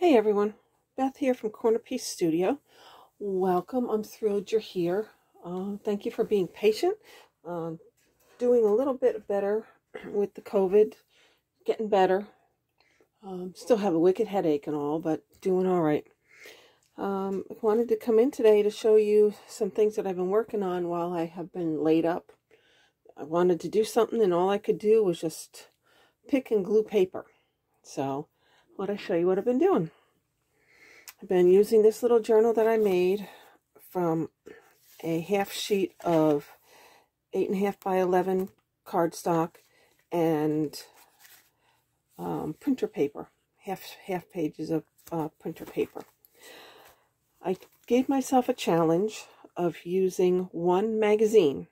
Hey everyone, Beth here from Corner Piece Studio. Welcome, I'm thrilled you're here. Uh, thank you for being patient. Uh, doing a little bit better with the COVID, getting better. Um, still have a wicked headache and all, but doing all right. Um, I wanted to come in today to show you some things that I've been working on while I have been laid up. I wanted to do something and all I could do was just pick and glue paper. So let us show you what I've been doing. I've been using this little journal that I made from a half sheet of 8.5 by 11 cardstock and um, printer paper, half, half pages of uh, printer paper. I gave myself a challenge of using one magazine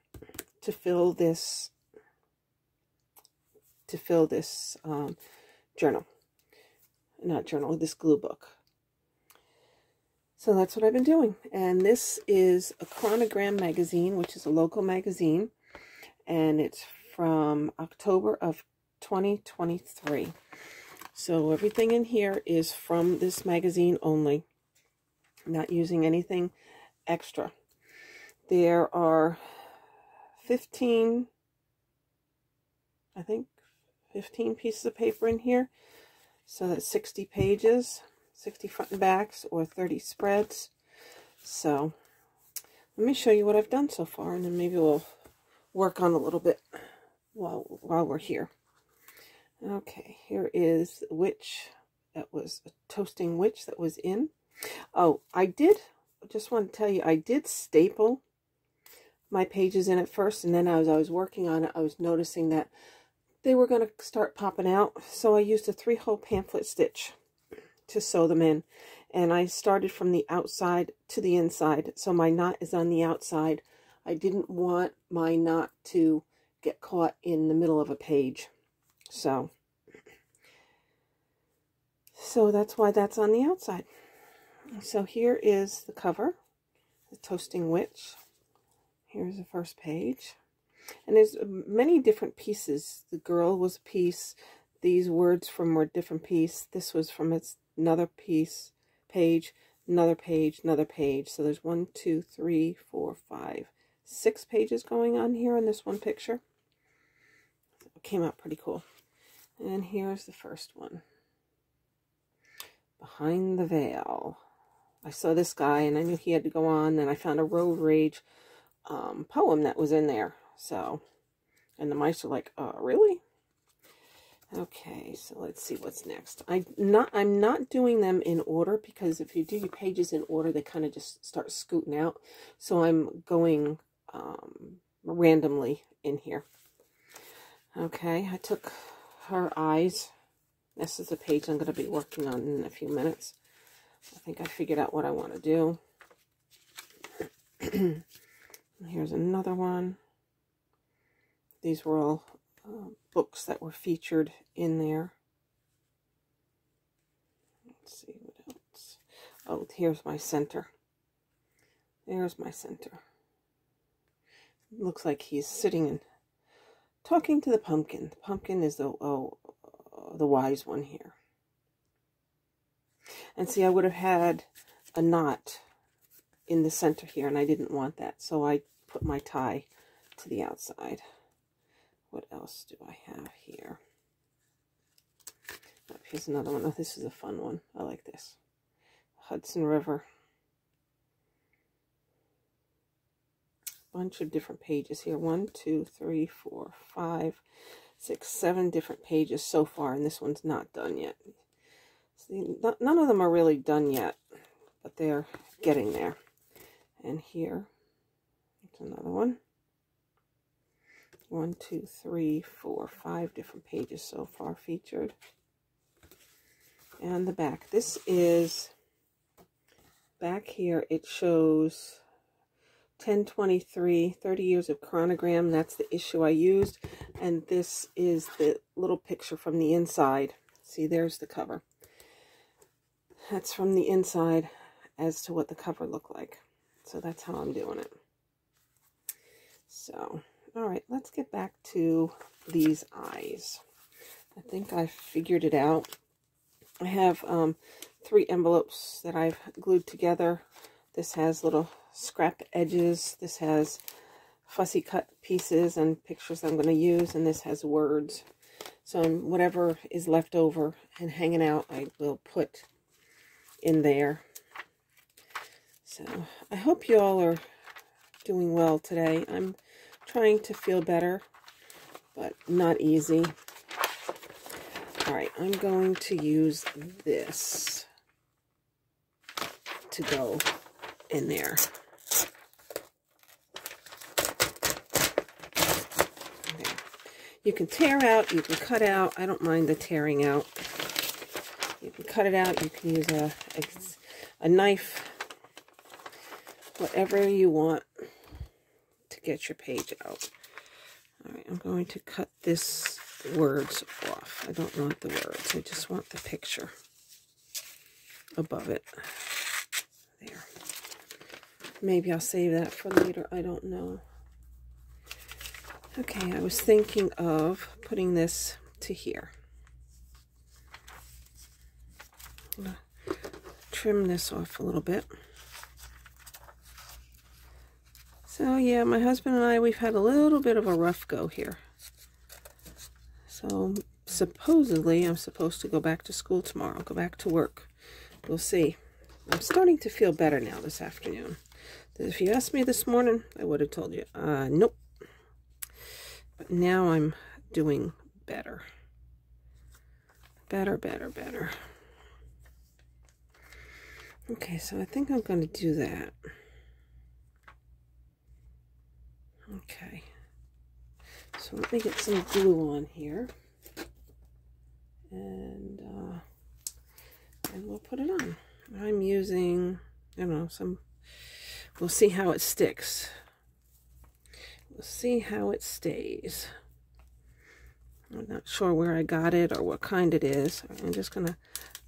to fill this to fill this um, journal not journal, this glue book. So that's what I've been doing. And this is a Chronogram magazine, which is a local magazine. And it's from October of 2023. So everything in here is from this magazine only. not using anything extra. There are 15, I think, 15 pieces of paper in here. So that's 60 pages, 60 front and backs, or 30 spreads. So let me show you what I've done so far, and then maybe we'll work on a little bit while, while we're here. Okay, here is the witch that was a toasting witch that was in. Oh, I did, just want to tell you, I did staple my pages in at first, and then as I was working on it, I was noticing that they were going to start popping out. So I used a three-hole pamphlet stitch to sew them in. And I started from the outside to the inside. So my knot is on the outside. I didn't want my knot to get caught in the middle of a page. So, so that's why that's on the outside. So here is the cover, the Toasting Witch. Here's the first page. And there's many different pieces. The girl was a piece. These words from were a different piece. This was from its another piece, page, another page, another page. So there's one, two, three, four, five, six pages going on here in this one picture. It came out pretty cool. And here's the first one. Behind the Veil. I saw this guy and I knew he had to go on. And I found a road rage um, poem that was in there. So, and the mice are like, uh, really? Okay, so let's see what's next. I not I'm not doing them in order because if you do your pages in order, they kind of just start scooting out. So I'm going um, randomly in here. Okay, I took her eyes. This is the page I'm going to be working on in a few minutes. I think I figured out what I want to do. Here's another one. These were all uh, books that were featured in there. Let's see what else. Oh, here's my center. There's my center. Looks like he's sitting and talking to the pumpkin. The pumpkin is the oh, uh, the wise one here. And see, I would have had a knot in the center here, and I didn't want that, so I put my tie to the outside. What else do I have here? Oh, here's another one. Oh, this is a fun one. I like this. Hudson River. Bunch of different pages here. One, two, three, four, five, six, seven different pages so far, and this one's not done yet. See, none of them are really done yet, but they're getting there. And here, it's another one one, two, three, four, five different pages so far featured. And the back. This is, back here, it shows 1023, 30 years of chronogram. That's the issue I used. And this is the little picture from the inside. See, there's the cover. That's from the inside as to what the cover looked like. So that's how I'm doing it. So, all right, let's get back to these eyes. I think I figured it out. I have um, three envelopes that I've glued together. This has little scrap edges. This has fussy cut pieces and pictures I'm going to use. And this has words. So whatever is left over and hanging out, I will put in there. So I hope you all are doing well today. I'm trying to feel better, but not easy. All right, I'm going to use this to go in there. there. You can tear out, you can cut out. I don't mind the tearing out. You can cut it out. You can use a, a, a knife, whatever you want get your page out. All right, I'm going to cut this words off. I don't want the words. I just want the picture above it. There. Maybe I'll save that for later. I don't know. Okay, I was thinking of putting this to here. trim this off a little bit. So yeah, my husband and I, we've had a little bit of a rough go here. So supposedly I'm supposed to go back to school tomorrow, go back to work. We'll see. I'm starting to feel better now this afternoon. If you asked me this morning, I would have told you, uh, nope. But now I'm doing better. Better, better, better. Okay, so I think I'm going to do that. Okay. So let me get some glue on here. And, uh, and we'll put it on. I'm using, I don't know, some, we'll see how it sticks. We'll see how it stays. I'm not sure where I got it or what kind it is. I'm just going to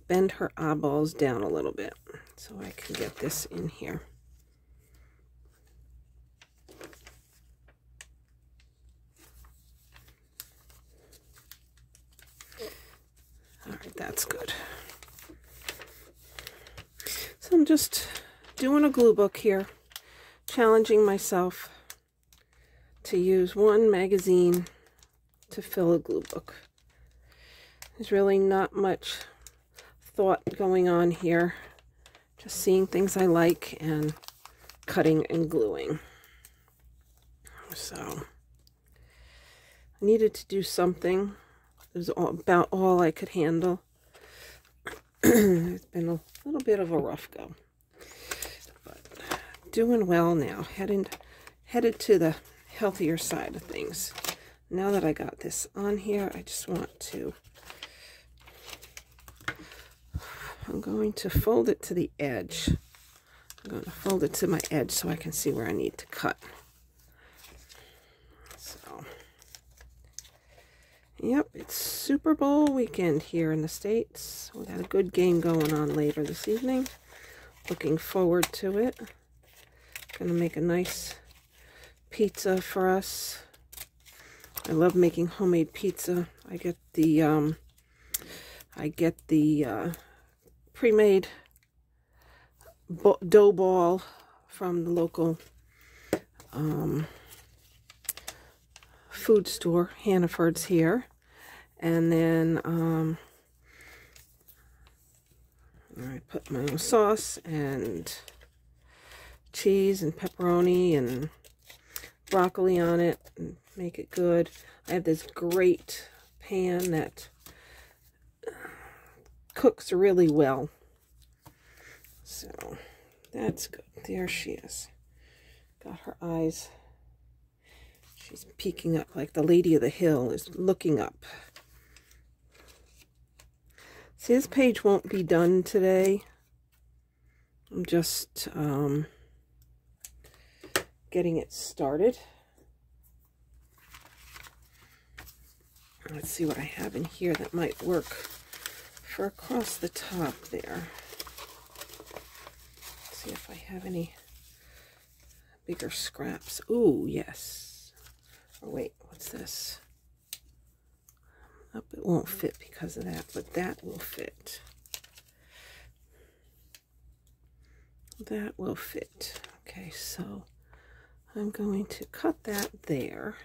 bend her eyeballs down a little bit so I can get this in here. All right, that's good. So I'm just doing a glue book here, challenging myself to use one magazine to fill a glue book. There's really not much thought going on here. Just seeing things I like and cutting and gluing. So, I needed to do something it was all, about all I could handle. it's been a little bit of a rough go. But doing well now. Heading, headed to the healthier side of things. Now that I got this on here, I just want to... I'm going to fold it to the edge. I'm going to fold it to my edge so I can see where I need to cut. Yep, it's Super Bowl weekend here in the States. We got a good game going on later this evening. Looking forward to it. Gonna make a nice pizza for us. I love making homemade pizza. I get the um I get the uh, pre-made dough ball from the local um, food store, Hannaford's here. And then um, I put my sauce and cheese and pepperoni and broccoli on it and make it good. I have this great pan that cooks really well. So that's good. There she is. Got her eyes She's peeking up like the lady of the hill is looking up. See, this page won't be done today. I'm just um, getting it started. Let's see what I have in here that might work for across the top there. See if I have any bigger scraps. Ooh, yes. Oh, wait, what's this? Up, it won't fit because of that, but that will fit. that will fit. Okay, so I'm going to cut that there.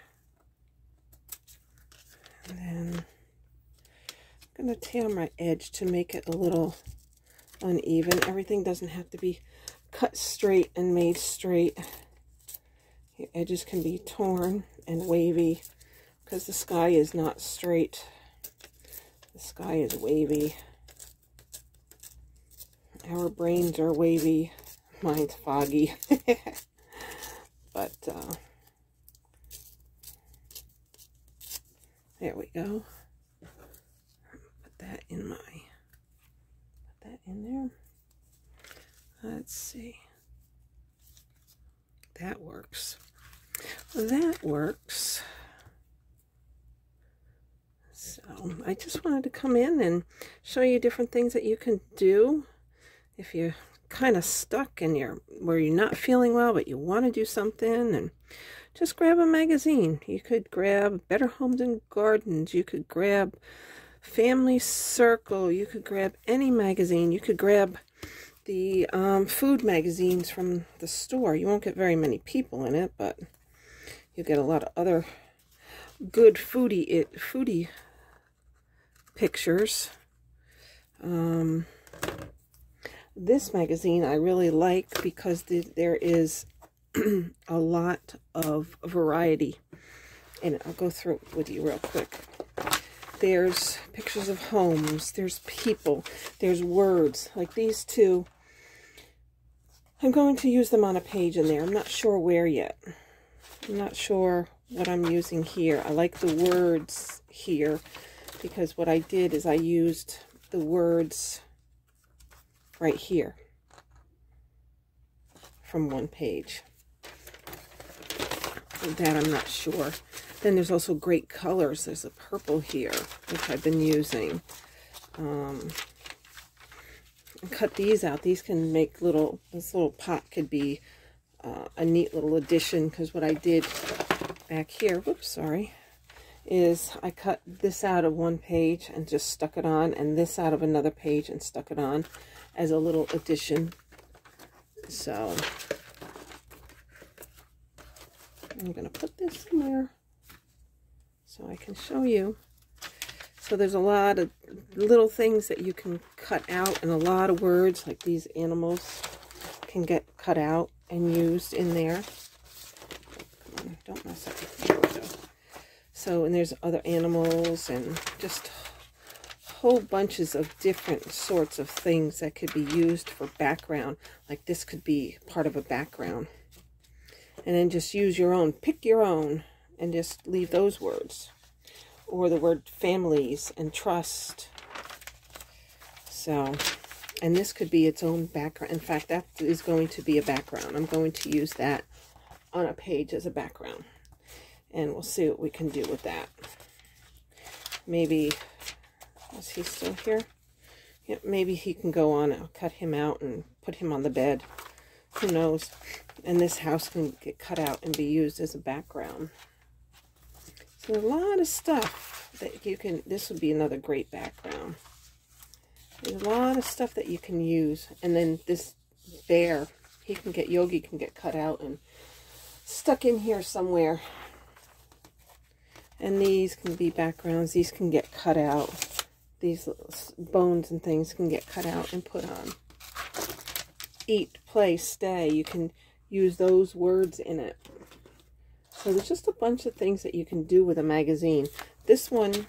And then I'm going to tear my edge to make it a little uneven. Everything doesn't have to be cut straight and made straight. The edges can be torn and wavy because the sky is not straight. The sky is wavy. Our brains are wavy. Mine's foggy. but, uh, there we go. Put that in my, put that in there. Let's see. That works. That works. So I just wanted to come in and show you different things that you can do if you're kind of stuck and you're where you're not feeling well but you want to do something and just grab a magazine. You could grab better homes and gardens. You could grab family circle. You could grab any magazine. You could grab the um, food magazines from the store. You won't get very many people in it but you get a lot of other good foodie it foodie pictures um, this magazine I really like because the, there is a lot of variety. And I'll go through it with you real quick. There's pictures of homes. There's people. There's words. Like these two. I'm going to use them on a page in there. I'm not sure where yet. I'm not sure what I'm using here. I like the words here because what I did is I used the words right here from one page. That I'm not sure. Then there's also great colors. There's a purple here, which I've been using. Um, cut these out. These can make little, this little pot could be uh, a neat little addition because what I did back here, whoops, sorry, is I cut this out of one page and just stuck it on and this out of another page and stuck it on as a little addition. So I'm going to put this somewhere so I can show you. So there's a lot of little things that you can cut out and a lot of words like these animals can get cut out and used in there. On, don't mess up. So, and there's other animals and just whole bunches of different sorts of things that could be used for background. Like this could be part of a background. And then just use your own. Pick your own and just leave those words. Or the word families and trust. So, and this could be its own background. In fact, that is going to be a background. I'm going to use that on a page as a background. And we'll see what we can do with that. Maybe is he still here? Yeah, maybe he can go on. I'll cut him out and put him on the bed. Who knows? And this house can get cut out and be used as a background. So a lot of stuff that you can, this would be another great background. There's a lot of stuff that you can use. And then this bear, he can get, Yogi can get cut out and stuck in here somewhere. And these can be backgrounds. These can get cut out these bones and things can get cut out and put on. Eat, play, stay. You can use those words in it. So there's just a bunch of things that you can do with a magazine. This one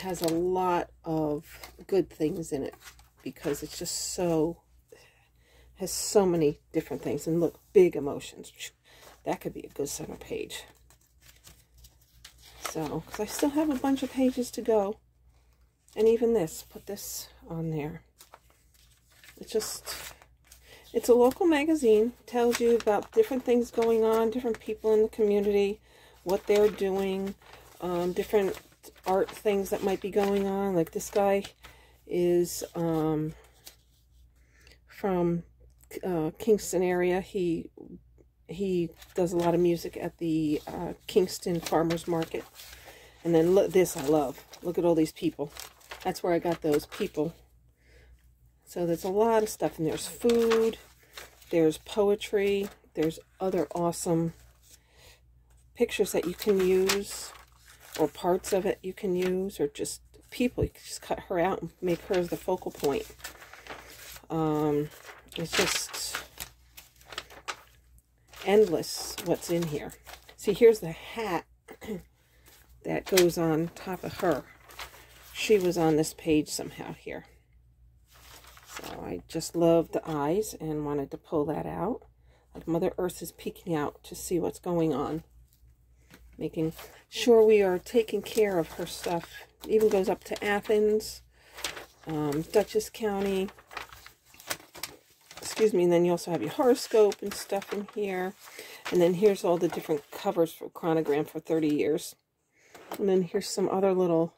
has a lot of good things in it because it's just so, has so many different things. And look, big emotions. That could be a good center page. So, because I still have a bunch of pages to go. And even this, put this on there. It's just, it's a local magazine. Tells you about different things going on, different people in the community, what they're doing, um, different art things that might be going on. Like this guy is um, from uh, Kingston area. He he does a lot of music at the uh, Kingston Farmers Market. And then look, this I love. Look at all these people. That's where I got those people. So there's a lot of stuff. And there's food. There's poetry. There's other awesome pictures that you can use or parts of it you can use or just people. You can just cut her out and make her the focal point. Um, it's just endless what's in here. See, here's the hat that goes on top of her. She was on this page somehow here. So I just love the eyes and wanted to pull that out. Like Mother Earth is peeking out to see what's going on. Making sure we are taking care of her stuff. It even goes up to Athens, um, Dutchess County. Excuse me, and then you also have your horoscope and stuff in here. And then here's all the different covers for Chronogram for 30 years. And then here's some other little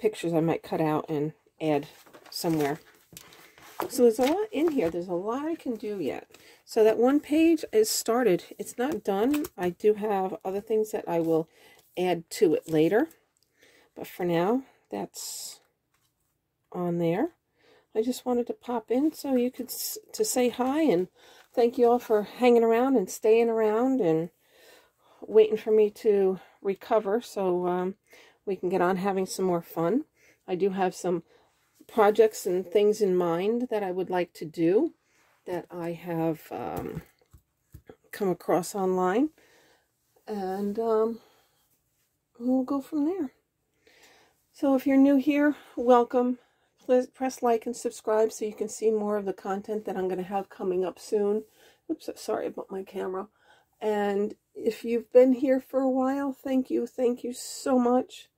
pictures I might cut out and add somewhere. So there's a lot in here. There's a lot I can do yet. So that one page is started. It's not done. I do have other things that I will add to it later. But for now, that's on there. I just wanted to pop in so you could to say hi and thank you all for hanging around and staying around and waiting for me to recover so um, we can get on having some more fun. I do have some projects and things in mind that I would like to do that I have um, come across online. And um, we'll go from there. So if you're new here, welcome. Please press like and subscribe so you can see more of the content that I'm going to have coming up soon. Oops, sorry about my camera. And if you've been here for a while, thank you. Thank you so much.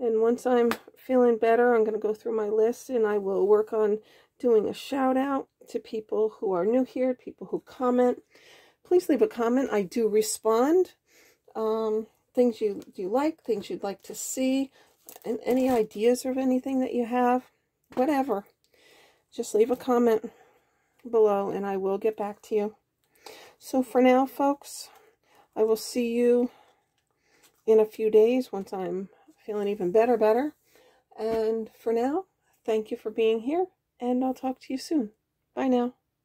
And once I'm feeling better, I'm going to go through my list and I will work on doing a shout out to people who are new here, people who comment. Please leave a comment. I do respond. Um, things you, you like, things you'd like to see, and any ideas of anything that you have, whatever. Just leave a comment below and I will get back to you. So for now, folks, I will see you in a few days once I'm feeling even better, better. And for now, thank you for being here, and I'll talk to you soon. Bye now.